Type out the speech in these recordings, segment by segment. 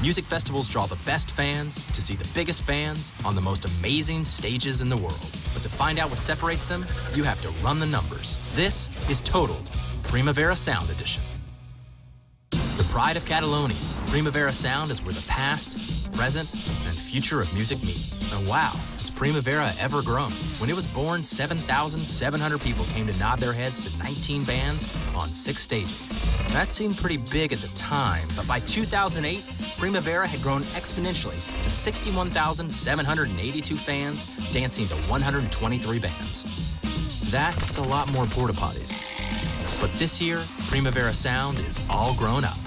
Music festivals draw the best fans to see the biggest bands on the most amazing stages in the world. But to find out what separates them, you have to run the numbers. This is Totaled Primavera Sound Edition. The pride of Catalonia, Primavera Sound is where the past, present, and future of music meet. And wow, has Primavera ever grown? When it was born, 7,700 people came to nod their heads to 19 bands on six stages. That seemed pretty big at the time, but by 2008, Primavera had grown exponentially to 61,782 fans dancing to 123 bands. That's a lot more porta potties. But this year, Primavera Sound is all grown up.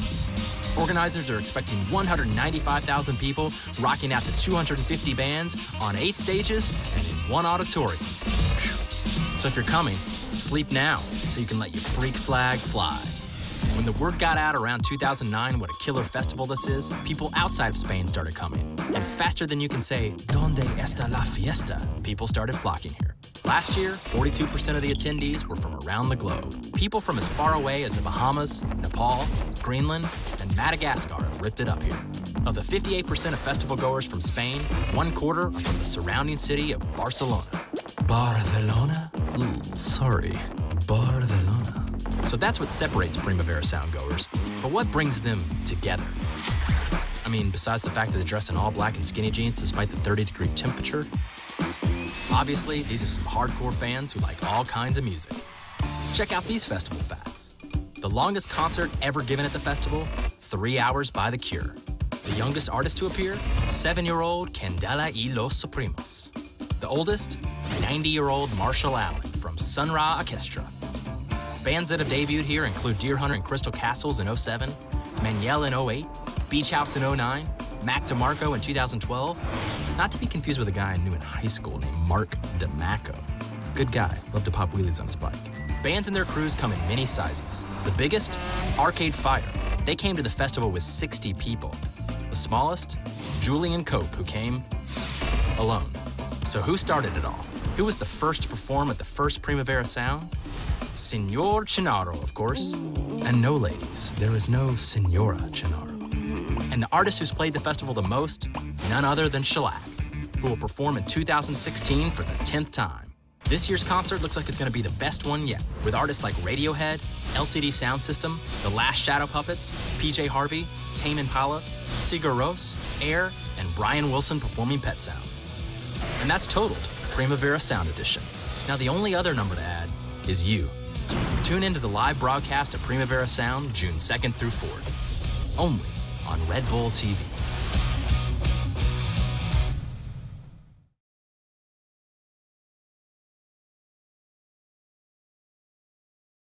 Organizers are expecting 195,000 people rocking out to 250 bands on eight stages and in one auditorium. So if you're coming, sleep now so you can let your freak flag fly. When the word got out around 2009 what a killer festival this is, people outside of Spain started coming. And faster than you can say, Donde está la fiesta? People started flocking here. Last year, 42% of the attendees were from around the globe. People from as far away as the Bahamas, Nepal, Greenland, and Madagascar have ripped it up here. Of the 58% of festival goers from Spain, one quarter are from the surrounding city of Barcelona. Barcelona? Mm, sorry, Barcelona. So that's what separates Primavera Sound goers. But what brings them together? I mean, besides the fact that they dress in all black and skinny jeans despite the 30 degree temperature, Obviously, these are some hardcore fans who like all kinds of music. Check out these festival facts. The longest concert ever given at the festival, three hours by The Cure. The youngest artist to appear, seven-year-old Candela y los Supremos. The oldest, 90-year-old Marshall Allen from Sun Ra Orchestra. Bands that have debuted here include Deerhunter and Crystal Castles in 07, Manel in 08, Beach House in 09, Mac DeMarco in 2012. Not to be confused with a guy I knew in high school named Mark DeMaco. Good guy, loved to pop wheelies on his bike. Bands and their crews come in many sizes. The biggest, Arcade Fire. They came to the festival with 60 people. The smallest, Julian Cope, who came alone. So who started it all? Who was the first to perform at the first Primavera Sound? Senor Chinarro, of course. And no, ladies, there is no Senora Chinarro. And the artist who's played the festival the most, none other than Shellac, who will perform in 2016 for the 10th time. This year's concert looks like it's going to be the best one yet, with artists like Radiohead, LCD Soundsystem, The Last Shadow Puppets, PJ Harvey, Tame Impala, Sigur Rós, Air, and Brian Wilson performing Pet Sounds. And that's totaled Primavera Sound Edition. Now, the only other number to add is you. Tune into the live broadcast of Primavera Sound June 2nd through 4th. Only on Red Bull TV.